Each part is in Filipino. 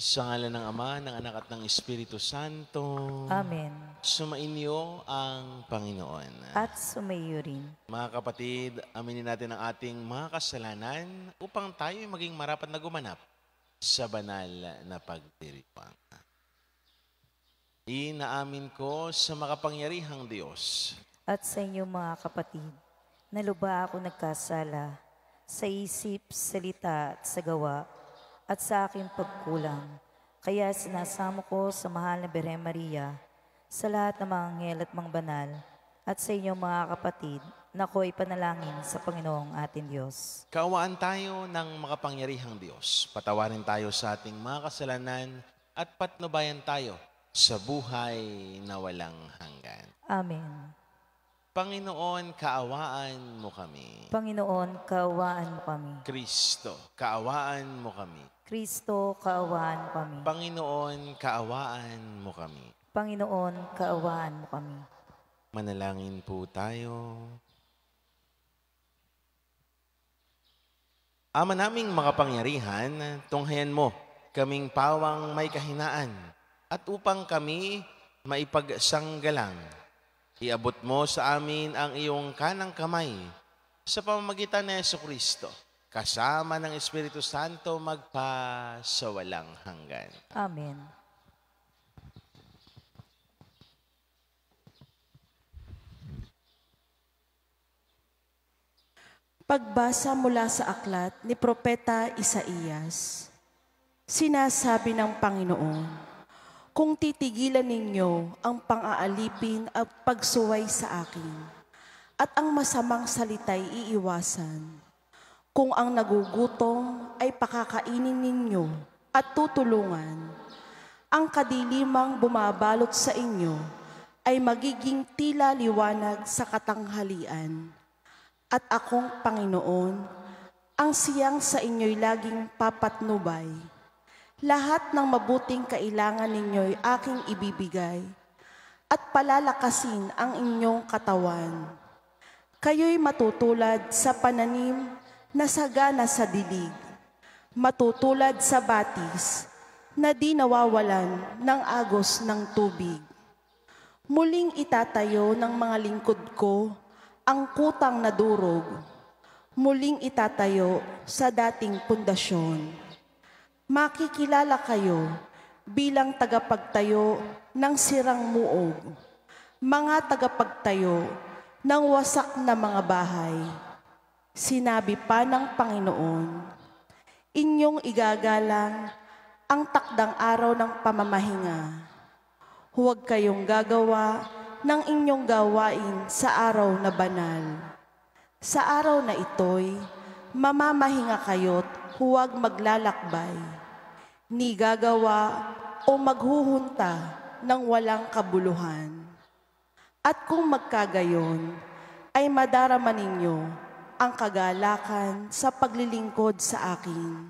Sa ngalan ng Ama, ng Anak at ng Espiritu Santo. Amen. Sumainyo ang Panginoon. At sumayo rin. Mga kapatid, aminin natin ang ating mga kasalanan upang tayo maging marapat na gumanap sa banal na pagdiriwang. Inaamin ko sa makapangyarihang Diyos At sa inyo mga kapatid, naluba ako nagkasala sa isip, salita at sa gawa at sa aking pagkulang. Kaya sinasamo ko sa mahal na Birhen Maria, sa lahat ng mga anghel at mga banal, at sa inyo mga kapatid, na ko'y panalangin sa Panginoong ating Diyos. Kaawaan tayo ng makapangyarihang Diyos. Patawarin tayo sa ating mga kasalanan at patnubayan tayo sa buhay na walang hanggan. Amen. Panginoon, kaawaan mo kami. Panginoon, kaawaan mo kami. Kristo, kaawaan mo kami. Kristo, kaawaan kami. Panginoon, kaawaan mo kami. Panginoon, kaawaan mo kami. Manalangin po tayo. Ama naming makapangyarihan, tunghayan mo kaming pawang may kahinaan at upang kami maipagsanggalang. Iabot mo sa amin ang iyong kanang kamay sa pamamagitan ni Yeso Kristo, kasama ng Espiritu Santo magpa sa walang hanggan. Amen. Pagbasa mula sa aklat ni Propeta Isaías, sinasabi ng Panginoon, Kung titigilan ninyo ang pang-aalipin at pagsuway sa akin, at ang masamang salita'y iiwasan, kung ang nagugutom ay pakakainin ninyo at tutulungan, ang kadilimang bumabalot sa inyo ay magiging tila liwanag sa katanghalian at akong Panginoon, ang siyang sa inyo'y laging papatnubay. Lahat ng mabuting kailangan ninyo'y aking ibibigay at palalakasin ang inyong katawan. Kayo'y matutulad sa pananim na sagana sa dilig, matutulad sa batis na di nawawalan ng agos ng tubig. Muling itatayo ng mga lingkod ko ang kutang na durog, muling itatayo sa dating pundasyon. Makikilala kayo bilang tagapagtayo ng sirang muog, mga tagapagtayo ng wasak na mga bahay. Sinabi pa ng Panginoon, inyong igagalang ang takdang araw ng pamamahinga. Huwag kayong gagawa ng inyong gawain sa araw na banal. Sa araw na ito'y mamamahinga kayo't huwag maglalakbay, ni gagawa o maghuhunta ng walang kabuluhan. At kung magkagayon, ay madarama ninyo ang kagalakan sa paglilingkod sa akin.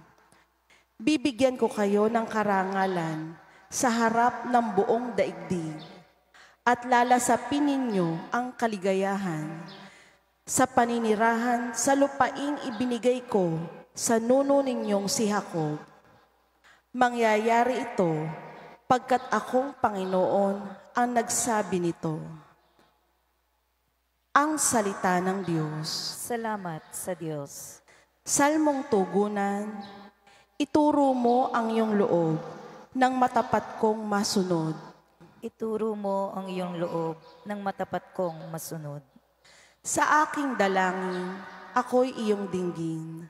Bibigyan ko kayo ng karangalan sa harap ng buong daigdig at lalasapin ninyo ang kaligayahan sa paninirahan sa lupaing ibinigay ko sa nuno ninyong si Jacob. Mangyayari ito pagkat akong Panginoon ang nagsabi nito. Ang salita ng Diyos. Salamat sa Diyos. Salmong tugunan, ituro mo ang iyong loob ng matapat kong masunod. Ituro mo ang iyong loob ng matapat kong masunod. Sa aking dalangin, ako'y iyong dinggin.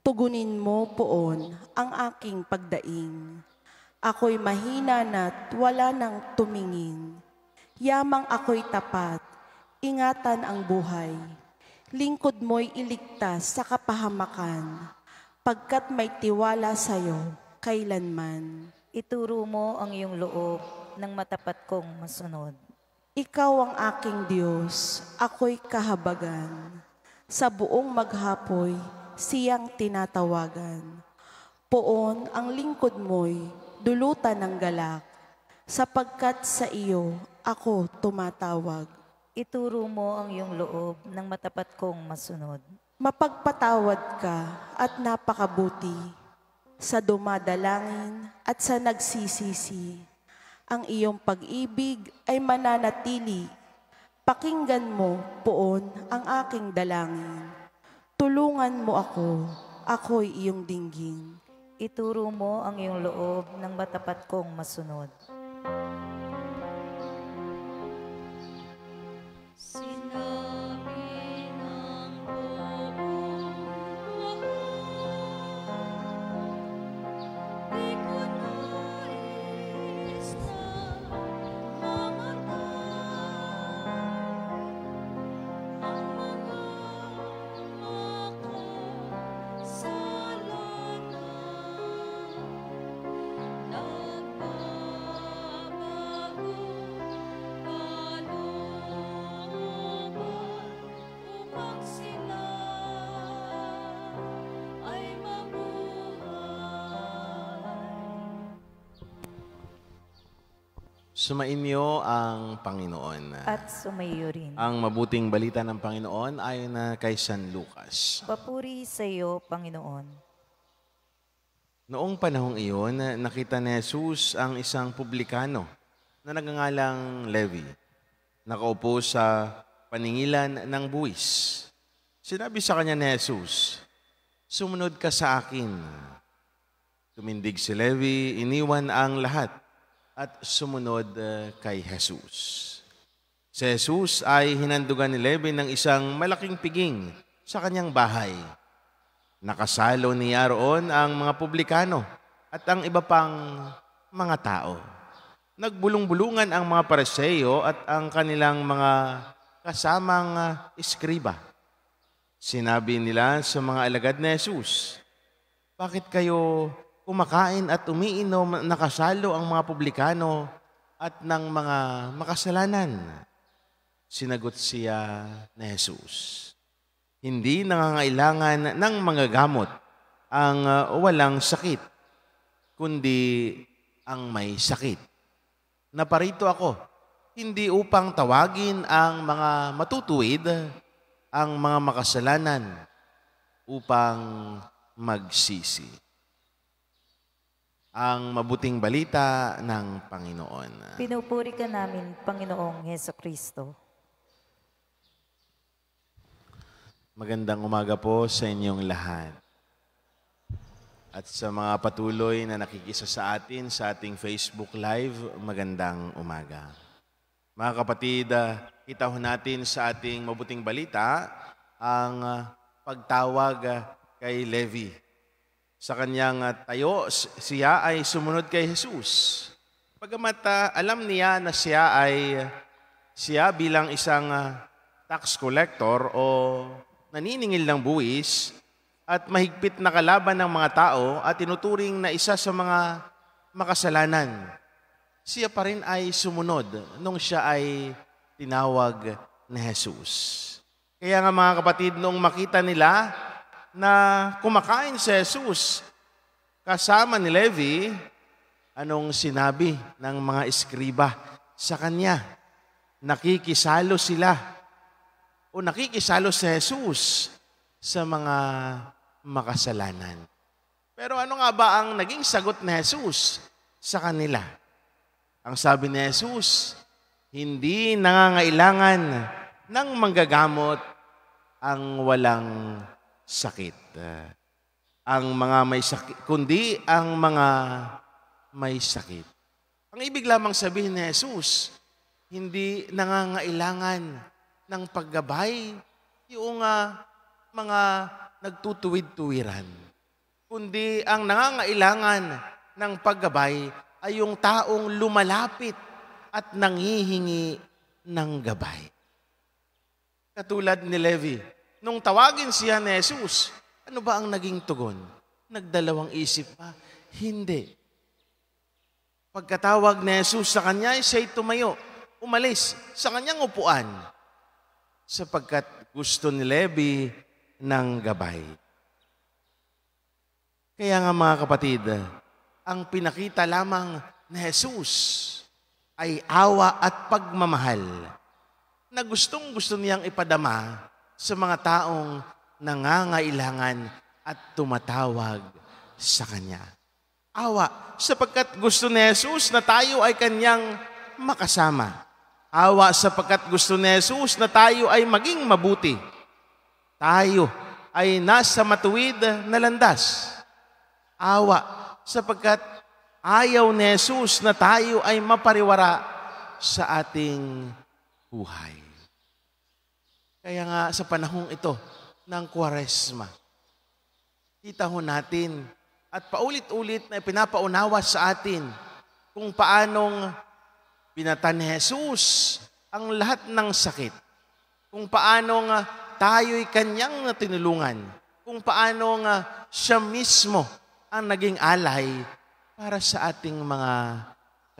Tugunin mo poon ang aking pagdaing. Ako'y mahina na't wala nang tumingin. Yamang ako'y tapat, ingatan ang buhay. Lingkod mo'y iligtas sa kapahamakan, pagkat may tiwala sa'yo kailanman. Ituro mo ang iyong loob ng matapat kong masunod. Ikaw ang aking Diyos, ako'y kahabagan. Sa buong maghapoy, siyang tinatawagan. Poon ang lingkod mo'y dulutan ng galak, sapagkat sa iyo ako tumatawag. Ituro mo ang iyong loob ng matapat kong masunod. Mapagpatawad ka at napakabuti. sa dumadalangin at sa nagsisisi. Ang iyong pag-ibig ay mananatili. Pakinggan mo, poon, ang aking dalangin. Tulungan mo ako, ako'y iyong dinggin. Ituro mo ang iyong loob ng matapat kong masunod. Sumainyo ang Panginoon. At sumayo rin. Ang mabuting balita ng Panginoon ayon na kay San Lucas. Papuri sa iyo, Panginoon. Noong panahong iyon, nakita ni Jesus ang isang publikano na nagangalang Levi. Nakaupo sa paningilan ng buwis. Sinabi sa kanya ni Jesus, Sumunod ka sa akin. Tumindig si Levi, iniwan ang lahat at sumunod eh, kay Jesus. Si Jesus ay hinandugan ni Levi ng isang malaking piging sa kanyang bahay. Nakasalo niya roon ang mga publikano at ang iba pang mga tao. Nagbulong-bulungan ang mga pareseyo at ang kanilang mga kasamang ah, eskriba. Sinabi nila sa mga alagad ni Jesus, Bakit kayo kumakain at umiinom nakasalo ang mga publikano at ng mga makasalanan? Sinagot siya ni Jesus, Hindi nangangailangan ng mga gamot ang uh, walang sakit, kundi ang may sakit. Naparito ako, hindi upang tawagin ang mga matutuwid, ang mga makasalanan, upang magsisi. Ang mabuting balita ng Panginoon. Pinupuri ka namin, Panginoong Heso Kristo. Magandang umaga po sa inyong lahat. At sa mga patuloy na nakikisa sa atin sa ating Facebook Live, magandang umaga. Mga kapatid, ah, kita ho natin sa ating mabuting balita ang ah, pagtawag ah, kay Levi. Sa kanyang ah, tayo, siya ay sumunod kay Jesus. Pagamat ah, alam niya na siya ay siya bilang isang ah, tax collector o naniningil ng buwis at mahigpit na kalaban ng mga tao at tinuturing na isa sa mga makasalanan. Siya pa rin ay sumunod nung siya ay tinawag ni Jesus. Kaya nga mga kapatid, nung makita nila na kumakain si Jesus kasama ni Levi, anong sinabi ng mga eskriba sa kanya? Nakikisalo sila o nakikisalo si Jesus sa mga makasalanan. Pero ano nga ba ang naging sagot ni Jesus sa kanila? Ang sabi ni Jesus, hindi nangangailangan ng manggagamot ang walang sakit. Uh, ang mga may sakit, kundi ang mga may sakit. Ang ibig lamang sabihin ni Jesus, hindi nangangailangan ng paggabay yung ah, mga nagtutuwid-tuwiran. Kundi ang nangangailangan ng paggabay ay yung taong lumalapit at nanghihingi ng gabay. Katulad ni Levi, nung tawagin siya ni Jesus, ano ba ang naging tugon? Nagdalawang isip pa? Hindi. Pagkatawag ni Jesus sa kanya, siya'y tumayo, umalis sa kanyang upuan sapagkat gusto ni Levi ng gabay. Kaya nga mga kapatid, ang pinakita lamang ni Jesus ay awa at pagmamahal na gustong gusto niyang ipadama sa mga taong nangangailangan at tumatawag sa Kanya. Awa, sapagkat gusto ni Jesus na tayo ay Kanyang makasama. Awa, sapagkat gusto ni Jesus na tayo ay maging mabuti. Tayo ay nasa matuwid na landas. Awa, sapagkat ayaw ni Jesus na tayo ay mapariwara sa ating buhay. Kaya nga sa panahong ito ng Kwaresma, kita ho natin at paulit-ulit na pinapaunawa sa atin kung paanong pinatan ni Jesus ang lahat ng sakit. Kung paanong tayo'y kanyang tinulungan. Kung paanong siya mismo ang naging alay para sa ating mga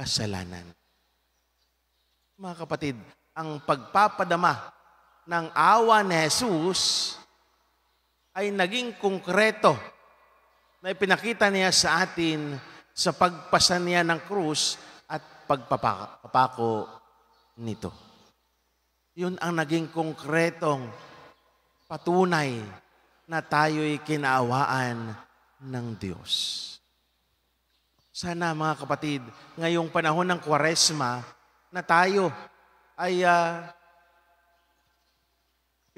kasalanan. Mga kapatid, ang pagpapadama ng awa ni Jesus ay naging konkreto na ipinakita niya sa atin sa pagpasa niya ng krus at pagpapako nito. Yun ang naging konkretong patunay na tayo'y kinaawaan ng Diyos. Sana mga kapatid, ngayong panahon ng Kwaresma, na tayo ay ah,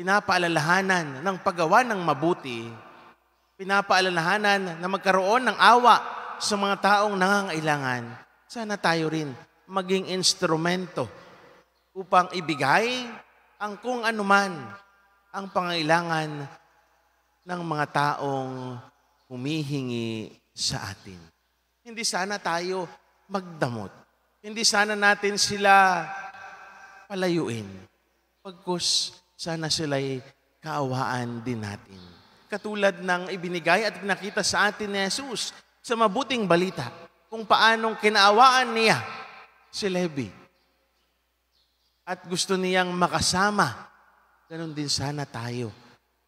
pinapaalalahanan ng paggawa ng mabuti, pinapaalalahanan na magkaroon ng awa sa mga taong nangangailangan. Sana tayo rin maging instrumento upang ibigay ang kung anuman ang pangailangan ng mga taong humihingi sa atin. Hindi sana tayo magdamot. Hindi sana natin sila palayuin. Pagkus sana sila'y kaawaan din natin. Katulad ng ibinigay at pinakita sa atin ni Jesus sa mabuting balita kung paanong kinaawaan niya si Levi. At gusto niyang makasama. Ganon din sana tayo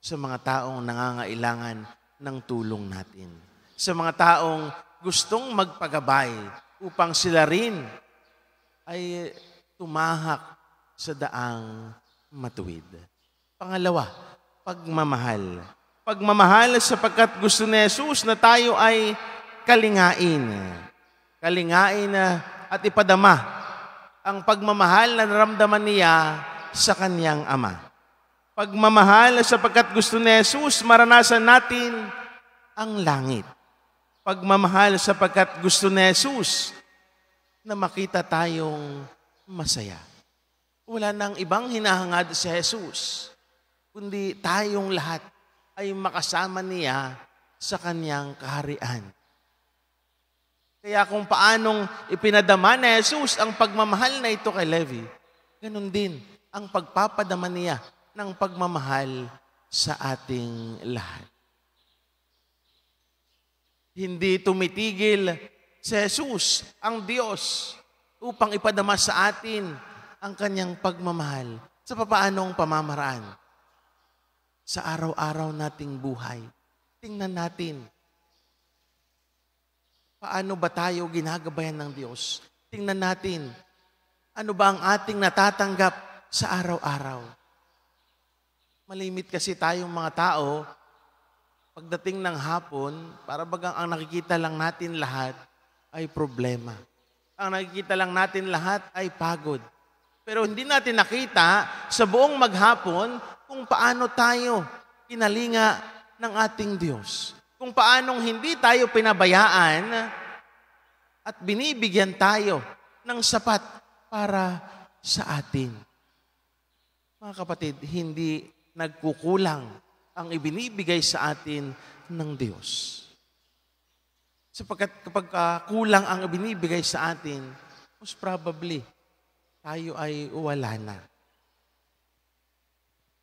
sa mga taong nangangailangan ng tulong natin. Sa mga taong gustong magpagabay upang sila rin ay tumahak sa daang matuwid. Pangalawa, pagmamahal. Pagmamahal sapagkat gusto ni Jesus na tayo ay kalingain. Kalingain at ipadama ang pagmamahal na naramdaman niya sa kanyang ama. Pagmamahal sapagkat gusto ni Jesus maranasan natin ang langit. Pagmamahal sapagkat gusto ni Jesus na makita tayong masaya. Wala nang ibang hinahangad si Jesus, kundi tayong lahat ay makasama niya sa kanyang kaharian. Kaya kung paanong ipinadama ni Jesus ang pagmamahal na ito kay Levi, ganun din ang pagpapadama niya ng pagmamahal sa ating lahat. Hindi tumitigil si Jesus, ang Diyos, upang ipadama sa atin ang kanyang pagmamahal sa papaanong pamamaraan sa araw-araw nating buhay. Tingnan natin, paano ba tayo ginagabayan ng Diyos? Tingnan natin, ano ba ang ating natatanggap sa araw-araw? Malimit kasi tayong mga tao, pagdating ng hapon, para bagang ang nakikita lang natin lahat ay problema. Ang nakikita lang natin lahat ay pagod. Pero hindi natin nakita sa buong maghapon kung paano tayo kinalinga ng ating Diyos. Kung paanong hindi tayo pinabayaan at binibigyan tayo ng sapat para sa atin. Mga kapatid, hindi nagkukulang ang ibinibigay sa atin ng Diyos. Sapagkat kapag ah, kulang ang ibinibigay sa atin, most probably, tayo ay wala na.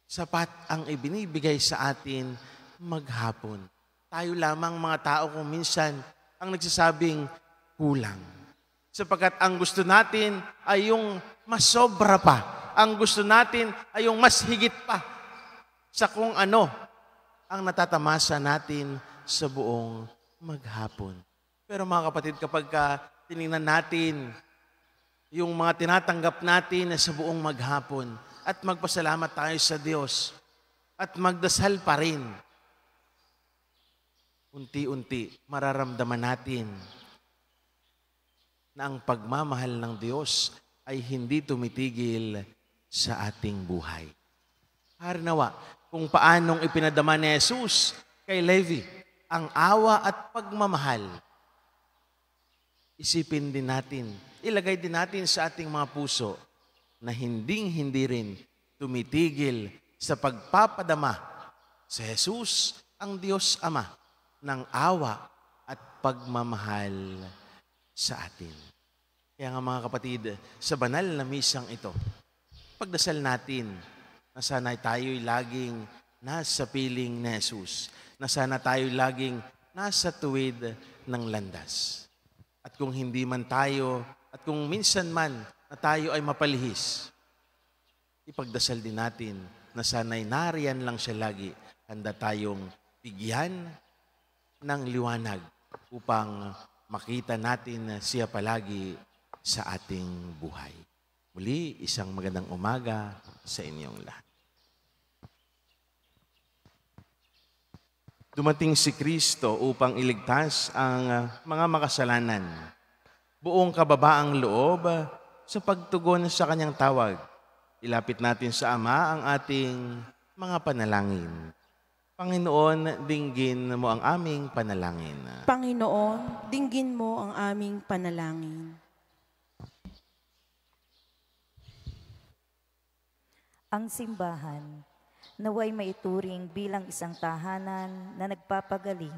Sapat ang ibinibigay sa atin maghapon. Tayo lamang mga tao kung minsan ang nagsasabing kulang. Sapagkat ang gusto natin ay yung mas sobra pa. Ang gusto natin ay yung mas higit pa sa kung ano ang natatamasa natin sa buong maghapon. Pero mga kapatid, kapag ka tinignan natin yung mga tinatanggap natin na sa buong maghapon at magpasalamat tayo sa Diyos at magdasal pa rin. unti-unti mararamdaman natin na ang pagmamahal ng Diyos ay hindi tumitigil sa ating buhay. Harnawa, kung paanong ipinadama ni Jesus kay Levi ang awa at pagmamahal. Isipin din natin, ilagay din natin sa ating mga puso na hinding-hindi rin tumitigil sa pagpapadama sa Jesus, ang Diyos Ama, ng awa at pagmamahal sa atin. Kaya nga mga kapatid, sa banal na misang ito, pagdasal natin na sana tayo'y laging nasa piling ni Jesus, na sana tayo'y laging nasa tuwid ng landas. At kung hindi man tayo, at kung minsan man na tayo ay mapalihis, ipagdasal din natin na sana'y nariyan lang siya lagi, handa tayong bigyan ng liwanag upang makita natin na siya palagi sa ating buhay. Muli, isang magandang umaga sa inyong lahat. Dumating si Kristo upang iligtas ang mga makasalanan. Buong kababaang loob ah, sa pagtugon sa kanyang tawag. Ilapit natin sa Ama ang ating mga panalangin. Panginoon, dinggin mo ang aming panalangin. Panginoon, dinggin mo ang aming panalangin. Ang simbahan, naway maituring bilang isang tahanan na nagpapagaling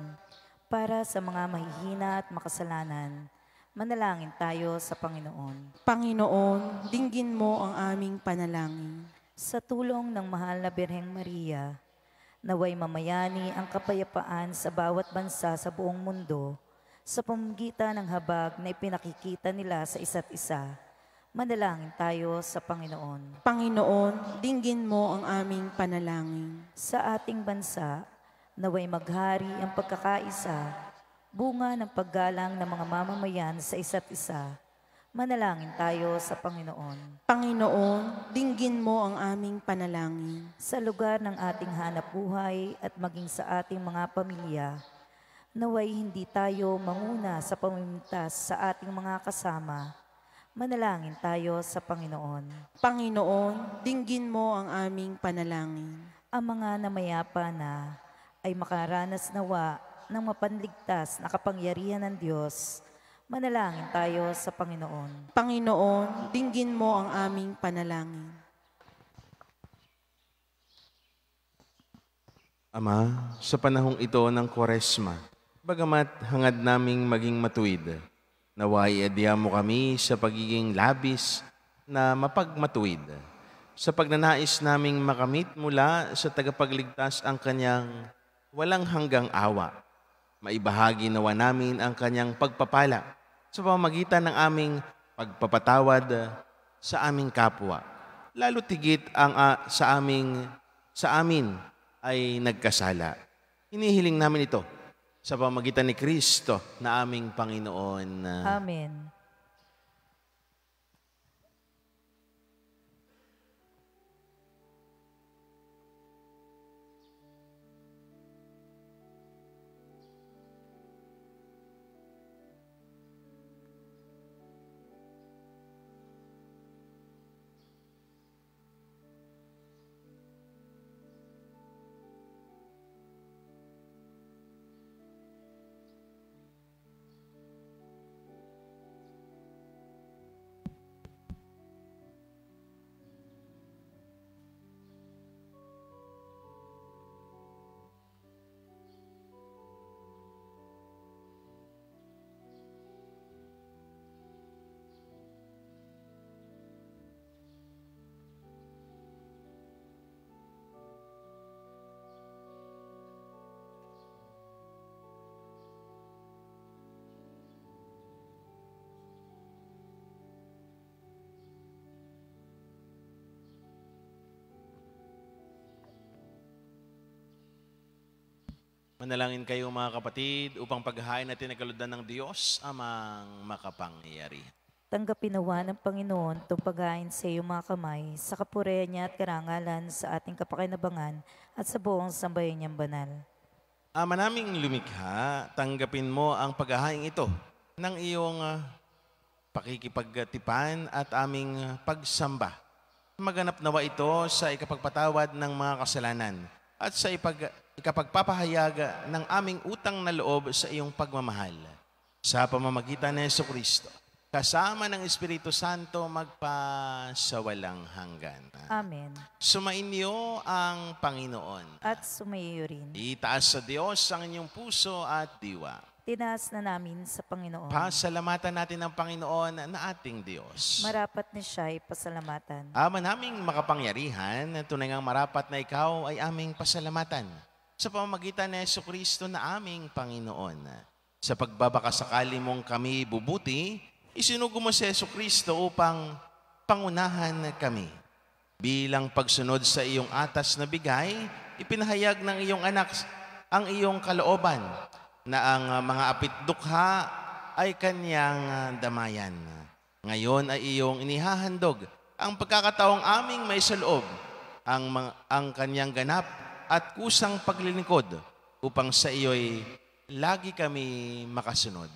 para sa mga mahihina at makasalanan. Manalangin tayo sa Panginoon. Panginoon, dinggin mo ang aming panalangin. Sa tulong ng mahal na Birheng Maria, naway mamayani ang kapayapaan sa bawat bansa sa buong mundo sa pamamagitan ng habag na ipinakikita nila sa isa't isa. Manalangin tayo sa Panginoon. Panginoon, dinggin mo ang aming panalangin. Sa ating bansa, naway maghari ang pagkakaisa, bunga ng paggalang ng mga mamamayan sa isa't isa. Manalangin tayo sa Panginoon. Panginoon, dinggin mo ang aming panalangin. Sa lugar ng ating hanap buhay at maging sa ating mga pamilya, naway hindi tayo manguna sa pamimintas sa ating mga kasama. Manalangin tayo sa Panginoon. Panginoon, dinggin mo ang aming panalangin. Ang mga namayapa na ay makaranas nawa ng mapanligtas na kapangyarihan ng Diyos. Manalangin tayo sa Panginoon. Panginoon, dinggin mo ang aming panalangin. Ama, sa panahong ito ng Koresma, bagamat hangad naming maging matuwid, naway adya mo kami sa pagiging labis na mapagmatuwid, sa pagnanais naming makamit mula sa tagapagligtas ang kanyang walang hanggang awa. Maibahagi nawa namin ang kanyang pagpapala sa pamamagitan ng aming pagpapatawad sa aming kapwa. Lalo tigit ang ah, sa aming sa amin ay nagkasala. Hinihiling namin ito sa pamagitan ni Kristo na aming Panginoon. Amen. Manalangin kayo mga kapatid upang paghahain natin ang kalooban ng Diyos amang makapangyari. Tanggapin nawa ng Panginoon itong paghain sa iyong mga kamay sa kapurihan niya at karangalan sa ating kapakinabangan at sa buong sambayan niyang banal. Ama naming lumikha, tanggapin mo ang paghahaing ito ng iyong ah, pakikipagtipan at aming pagsamba. Maganap nawa ito sa ikapagpatawad ng mga kasalanan at sa ipag, ikapagpapahayag ng aming utang na loob sa iyong pagmamahal. Sa pamamagitan ni Yeso Kristo, kasama ng Espiritu Santo magpasawalang hanggan. Amen. Sumainyo ang Panginoon. At sumayo rin. Itaas sa Diyos ang inyong puso at diwa. Tinaas na namin sa Panginoon. Pasalamatan natin ang Panginoon na ating Diyos. Marapat na siya ay pasalamatan. Ama naming makapangyarihan, tunay ngang marapat na ikaw ay aming pasalamatan sa pamamagitan ni Yesu Kristo na aming Panginoon. Sa pagbabakasakali mong kami bubuti, isinugo mo si Yesu Kristo upang pangunahan kami. Bilang pagsunod sa iyong atas na bigay, ipinahayag ng iyong anak ang iyong kalooban na ang mga apitdukha ay kanyang damayan. Ngayon ay iyong inihahandog ang pagkakataong aming may saloob ang, ang kanyang ganap at kusang paglilingkod upang sa iyo'y lagi kami makasunod.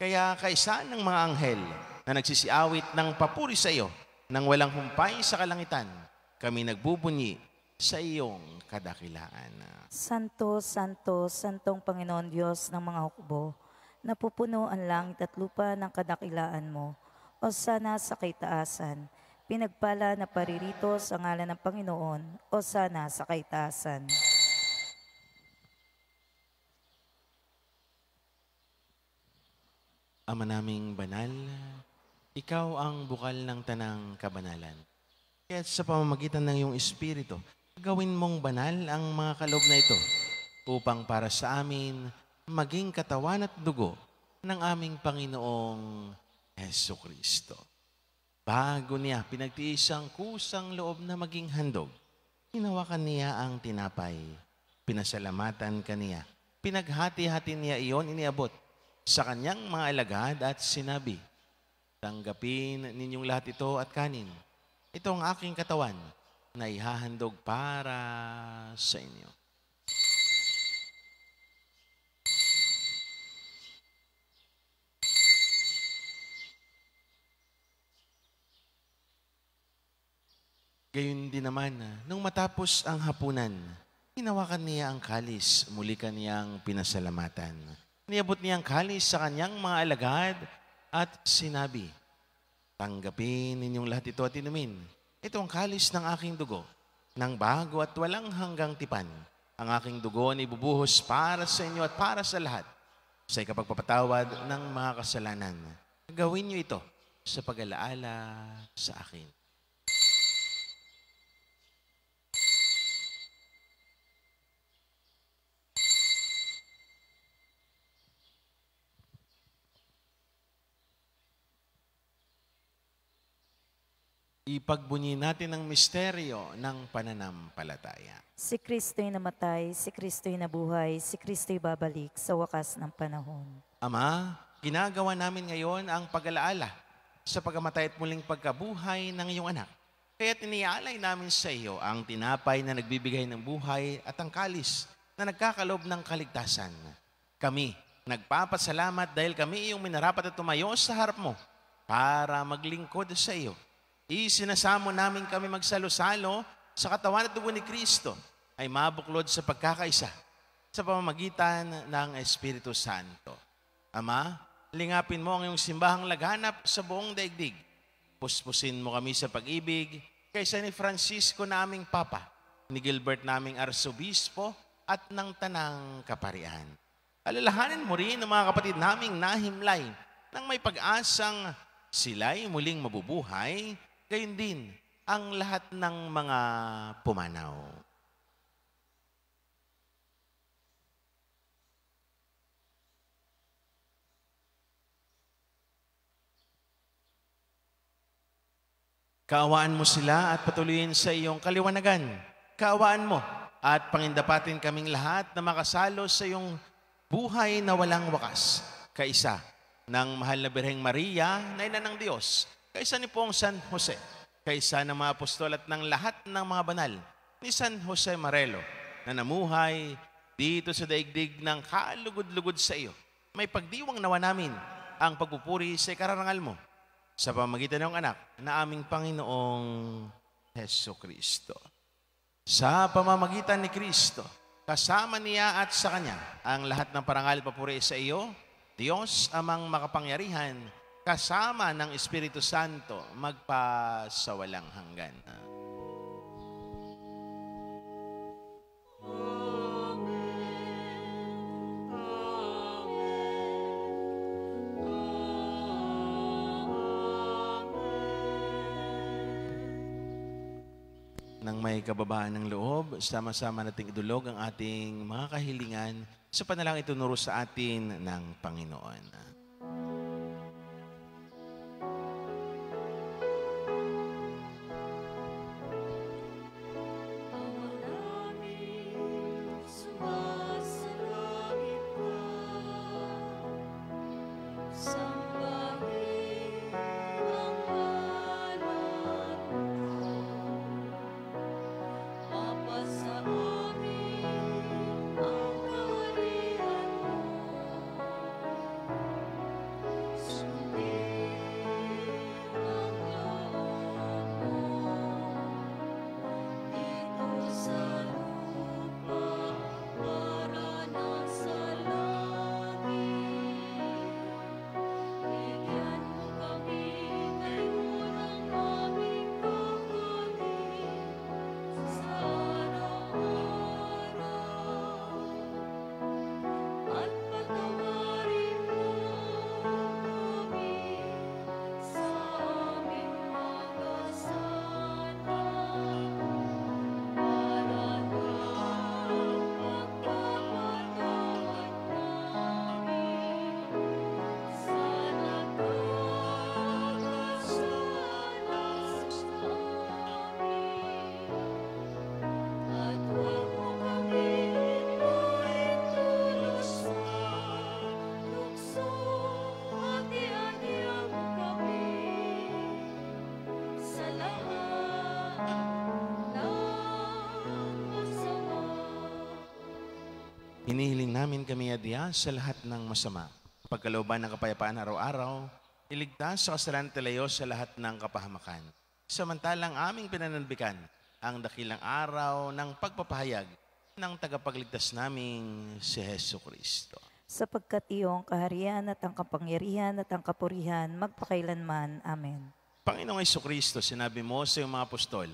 Kaya kaisa ng mga anghel na nagsisiawit ng papuri sa iyo nang walang humpay sa kalangitan, kami nagbubunyi sa iyong kadakilaan. Santo, Santo, Santong Panginoon Diyos ng mga hukbo, napupuno ang langit at lupa ng kadakilaan mo. O sana sa kaitaasan, pinagpala na paririto sa ngalan ng Panginoon, o sana sa kaitaasan. Ama naming banal, ikaw ang bukal ng tanang kabanalan. Kaya sa pamamagitan ng iyong Espiritu, gawin mong banal ang mga kalob na ito upang para sa amin maging katawan at dugo ng aming Panginoong Heso Kristo. Bago niya pinagtiis ang kusang loob na maging handog, hinawakan niya ang tinapay. Pinasalamatan kaniya. Pinaghati-hati niya iyon iniabot sa kanyang mga alagad at sinabi, Tanggapin ninyong lahat ito at kanin. Ito ang aking katawan na ihahandog para sa inyo. Gayun din naman, ah, nung matapos ang hapunan, hinawakan niya ang kalis, muli kaniyang pinasalamatan. Niabot niya ang kalis sa kanyang mga alagad at sinabi, Tanggapin ninyong lahat ito at inumin. Ito ang kalis ng aking dugo, ng bago at walang hanggang tipan. Ang aking dugo ay bubuhos para sa inyo at para sa lahat sa ikapagpapatawad ng mga kasalanan. Gawin niyo ito sa pag-alaala sa akin. Ipagbunyi natin ang misteryo ng pananampalataya. Si Kristo'y namatay, si Kristo'y nabuhay, si Kristo'y babalik sa wakas ng panahon. Ama, ginagawa namin ngayon ang pag-alaala sa pagamatay at muling pagkabuhay ng iyong anak. Kaya tinialay namin sa iyo ang tinapay na nagbibigay ng buhay at ang kalis na nagkakalob ng kaligtasan. Kami, nagpapasalamat dahil kami iyong minarapat at tumayo sa harap mo para maglingkod sa iyo. Isinasamo namin kami magsalo-salo sa katawan at dugo ni Kristo ay mabuklod sa pagkakaisa sa pamamagitan ng Espiritu Santo. Ama, lingapin mo ang iyong simbahang laganap sa buong daigdig. Puspusin mo kami sa pag-ibig kaysa ni Francisco naming Papa, ni Gilbert naming Arsobispo at ng Tanang Kaparian. Alalahanin mo rin ang mga kapatid naming nahimlay nang may pag-asang sila'y muling mabubuhay, gayon din ang lahat ng mga pumanaw. Kaawaan mo sila at patuloyin sa iyong kaliwanagan. Kaawaan mo at pangindapatin kaming lahat na makasalo sa iyong buhay na walang wakas. Kaisa ng mahal na Birheng Maria na ina ng Diyos. Kaisa ni Pong San Jose. Kaisa ng mga apostol at ng lahat ng mga banal ni San Jose Marelo na namuhay dito sa daigdig ng kalugod-lugod sa iyo. May pagdiwang nawa namin ang pagpupuri sa kararangal mo sa pamagitan ng anak na aming Panginoong Heso Kristo. Sa pamamagitan ni Kristo, kasama niya at sa Kanya, ang lahat ng parangal papuri sa iyo, Diyos amang makapangyarihan, kasama ng Espiritu Santo, magpa sa walang hanggan. Nang may kababaan ng loob, sama-sama nating idulog ang ating mga kahilingan sa panalangin itunuro sa atin ng Panginoon. Namin kami adya sa lahat ng masama. Pagkalooban ng kapayapaan araw-araw, iligtas sa kasalanan talayo sa lahat ng kapahamakan. Samantalang aming pinananbikan ang dakilang araw ng pagpapahayag ng tagapagligtas naming si Heso Kristo. Sapagkat iyong kaharian at ang kapangyarihan at ang kapurihan magpakailanman. Amen. Panginoong Heso Kristo, sinabi mo sa iyong mga apostol,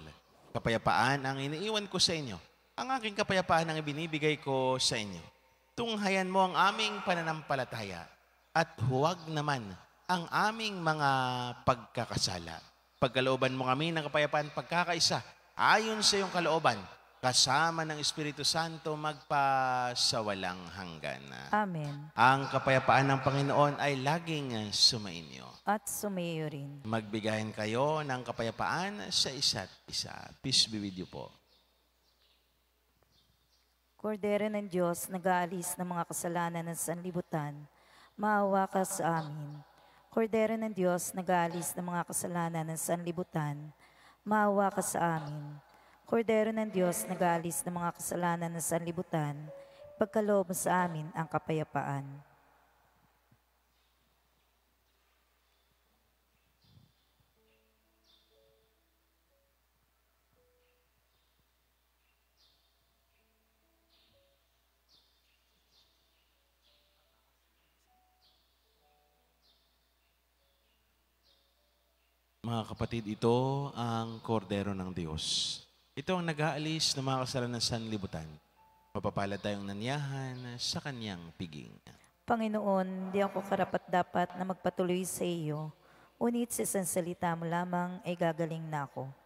kapayapaan ang iniiwan ko sa inyo. Ang aking kapayapaan ang ibinibigay ko sa inyo. Tunghayan mo ang aming pananampalataya at huwag naman ang aming mga pagkakasala. Pagkalooban mo kami ng kapayapaan pagkakaisa, ayon sa iyong kalooban, kasama ng Espiritu Santo magpa sa walang hanggan. Amen. Ang kapayapaan ng Panginoon ay laging sumainyo. At sumayo rin. Magbigayan kayo ng kapayapaan sa isa't isa. Peace be with you po. Kordero ng Diyos, nag-aalis ng mga kasalanan ng sanlibutan, maawa ka sa amin. Kordero ng Diyos, nag-aalis ng mga kasalanan ng sanlibutan, maawa ka sa amin. Kordero ng Diyos, nag-aalis ng mga kasalanan ng sanlibutan, pagkaloob sa amin ang kapayapaan. Mga kapatid, ito ang kordero ng Diyos. Ito ang nag-aalis ng mga kasalanan sa sanlibutan. Mapapalad tayong nanyahan sa kanyang piging. Panginoon, di ako karapat dapat na magpatuloy sa iyo. Unit sa salita mo lamang ay gagaling na ako.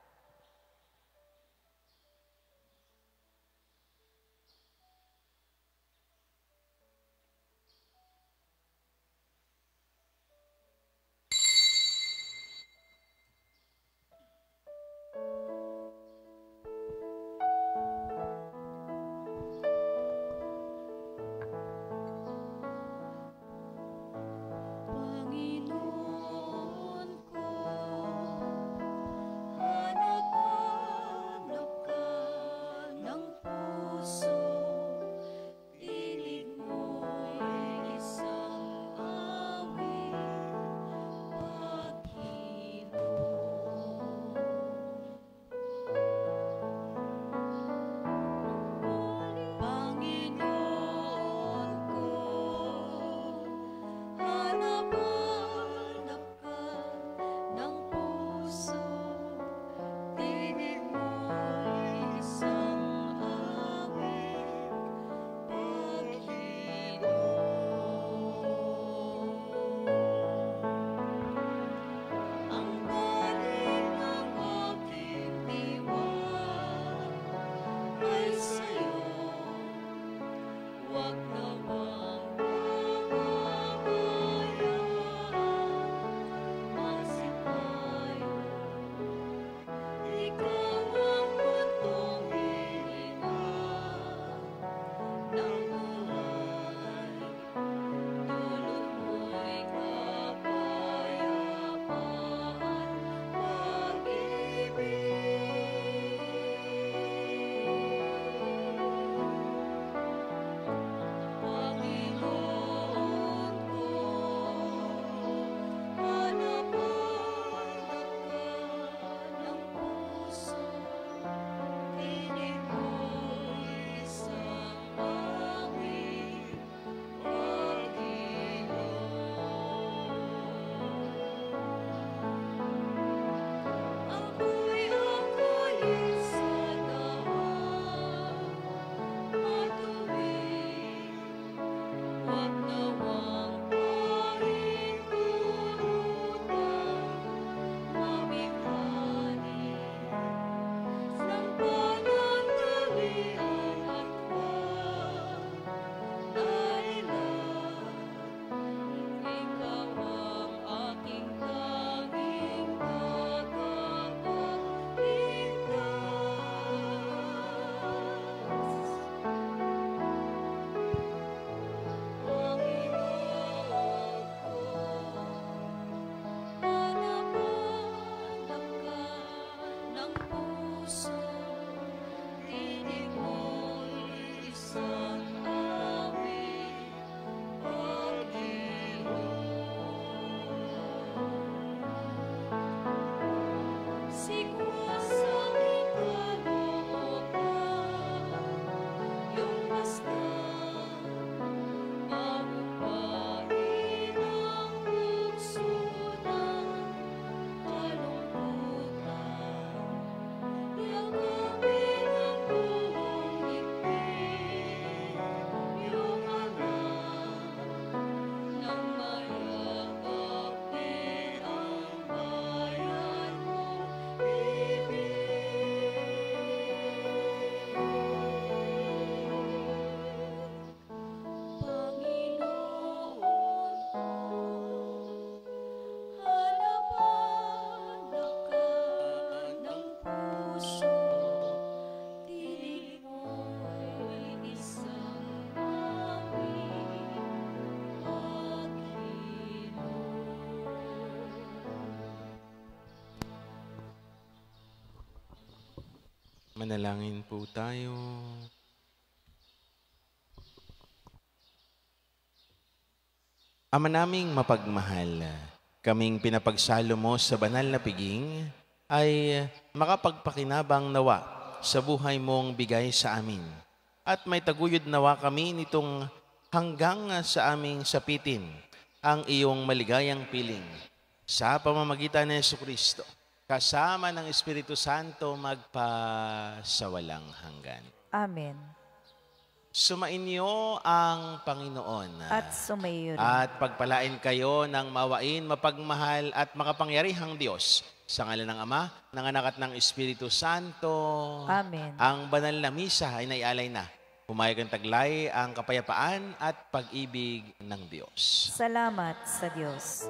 Manalangin po tayo. Ama naming mapagmahal, kaming pinapagsalo mo sa banal na piging ay makapagpakinabang nawa sa buhay mong bigay sa amin. At may taguyod nawa kami nitong hanggang sa aming sapitin ang iyong maligayang piling sa pamamagitan ni Yesu Kristo kasama ng Espiritu Santo magpa sa walang hanggan. Amen. Sumainyo ang Panginoon. At sumayo rin. At pagpalain kayo ng mawain, mapagmahal at makapangyarihang Diyos sa ngalan ng Ama, ng Anak at ng Espiritu Santo. Amen. Ang banal na misa ay naialay na. Humayag ang taglay ang kapayapaan at pag-ibig ng Diyos. Salamat sa Diyos.